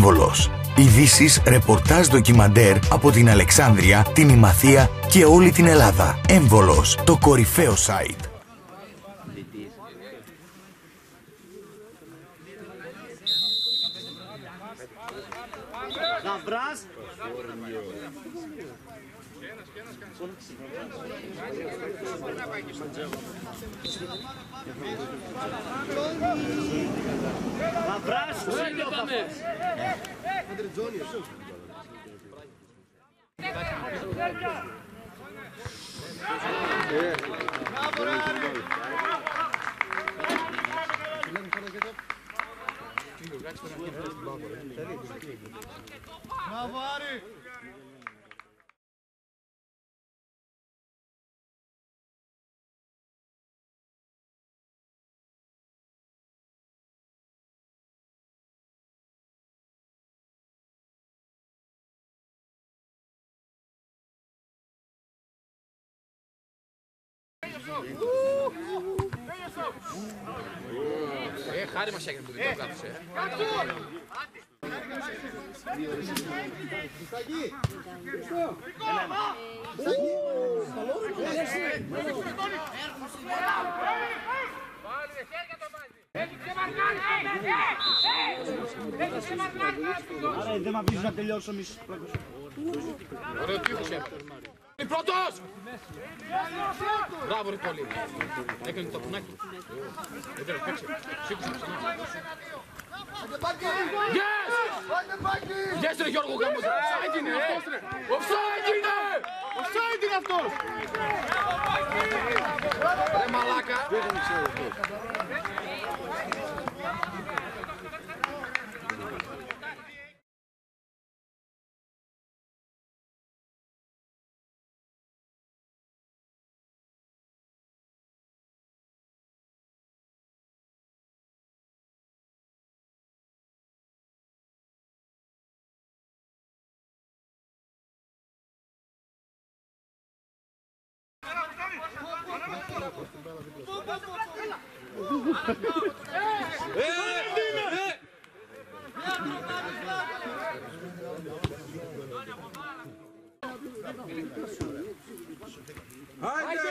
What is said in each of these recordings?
Έμβολος. Ειδήσεις, ρεπορτάζ, ντοκιμαντέρ από την Αλεξάνδρεια, την Ημαθία και όλη την Ελλάδα. Έμβολος, το κορυφαίο site. Γαβράς. Γαβράς. Ε, χάρη μας έγινε που δεν το κάθισε. Άρα δεν με αφήσεις να τελειώσω εμείς. Ωραίο τείχος έβαλε. Είναι πρώτος! Μπράβο ρε πολύ. Έκανε το πουνάκι του. Εδώ ρε, παίξε. Σήκωσε ξανά. Yes! Yes ρε Γιώργο γάμος. Offside είναι, ε! Offside είναι! Offside είναι αυτός. Ρε μαλάκα. Πέσε. Άντε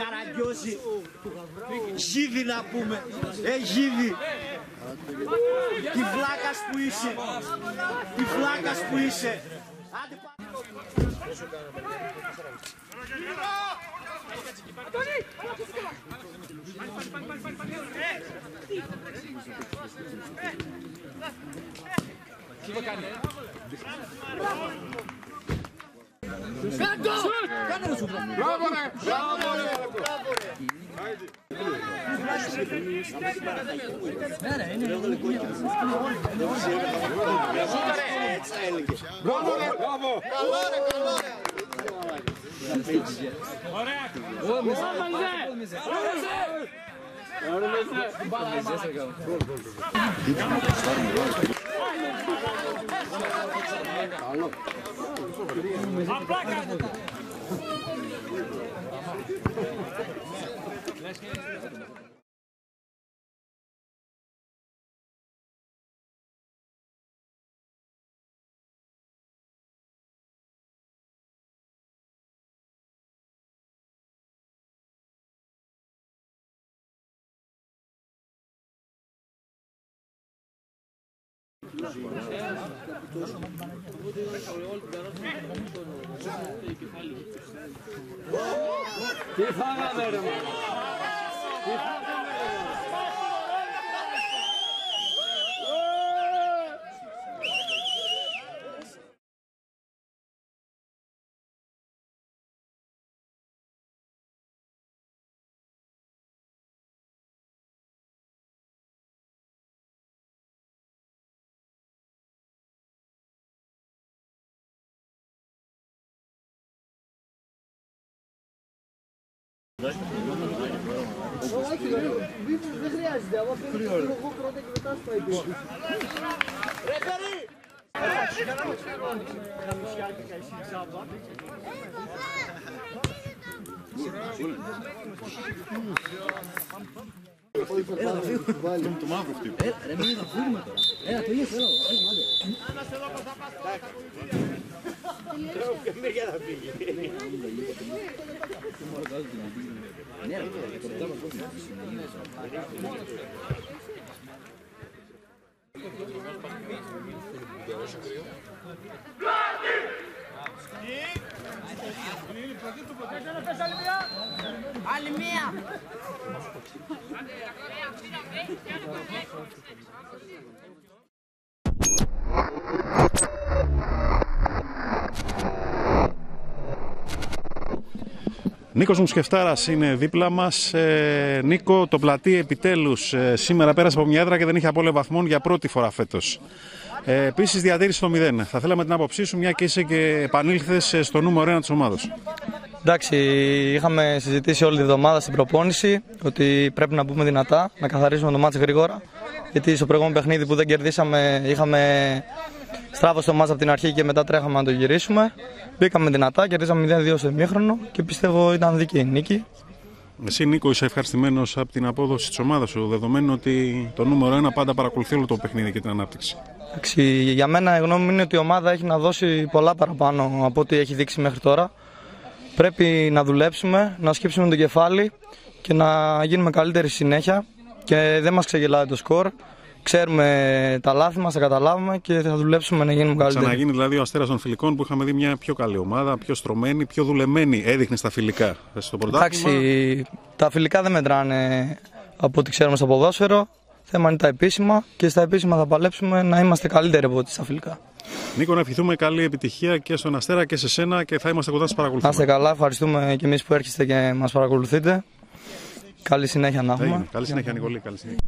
Καραγκιόζη. Γίδι να πούμε. Ε, γίδι. Τι βλάκας που είσαι. Τι βλάκας που είσαι. Άντε Kanto! Bravore! Bravore! Bravo, né? Bravo! né? Bravo, né? Bravo, Bravo, né? Bravo, né? Bravo, né? Bravo, Önümüzde. Bravo, Gol Bravo, gol. Aplacado! Τι θα κάνει. Τι φάγαμε Referi! Era da firma. Não tomava, tipo. Era minha da firma, cara. Era, tu ia, sei lá. Ana se logo, zapasou. Άλλη μία. Νίκος Μουσκεφτάρας είναι δίπλα μας. Ε, Νίκο, το πλατή επιτέλους ε, σήμερα πέρασε από μια έδρα και δεν είχε απόλυτα βαθμών για πρώτη φορά φέτος. Ε, Επίσης διατήρησε το 0. Θα θέλαμε την άποψή σου, μια και είσαι και επανήλθες στο νούμερο 1 της ομάδα. Εντάξει, είχαμε συζητήσει όλη τη βδομάδα στην προπόνηση ότι πρέπει να μπούμε δυνατά, να καθαρίσουμε το μάτς γρήγορα. Γιατί στο προηγούμενο παιχνίδι που δεν κερδίσαμε, είχαμε στράβο το μάτς από την αρχή και μετά τρέχαμε να το γυρίσουμε. Μπήκαμε δυνατά, κερδίσαμε 0-2 στο ημίχρονο και πιστεύω ήταν δίκαιη η νίκη. Εσύ, Νίκο, είσαι ευχαριστημένος από την απόδοση της ομάδας σου, δεδομένου ότι το νούμερο 1 πάντα παρακολουθεί όλο το παιχνίδι και την ανάπτυξη. Εντάξει, για μένα η γνώμη μου είναι ότι η ομάδα έχει να δώσει πολλά παραπάνω από ό,τι έχει δείξει μέχρι τώρα. Πρέπει να δουλέψουμε, να σκύψουμε το κεφάλι και να γίνουμε καλύτεροι συνέχεια και δεν μας ξεγελάει το σκορ. Ξέρουμε τα λάθη μας, τα καταλάβουμε και θα δουλέψουμε να γίνουμε καλύτεροι. Ξαναγίνει δηλαδή ο αστέρας των φιλικών που είχαμε δει μια πιο καλή ομάδα, πιο στρωμένη, πιο δουλεμένη. Έδειχνε στα φιλικά στο πρωτάθλημα. Εντάξει, τα φιλικά δεν μετράνε από ό,τι ξέρουμε στο ποδόσφαιρο. Θέμα είναι τα επίσημα και στα επίσημα θα παλέψουμε να είμαστε καλύτεροι από ό,τι στα φιλικά. Νίκο, να ευχηθούμε καλή επιτυχία και στον Αστέρα και σε σένα και θα είμαστε κοντά σας Να παρακολουθούμε. είστε καλά, ευχαριστούμε και εμείς που έρχεστε και μας παρακολουθείτε. Καλή συνέχεια να έχουμε. Καλή συνέχεια, Νικολή. Καλή συνέχεια.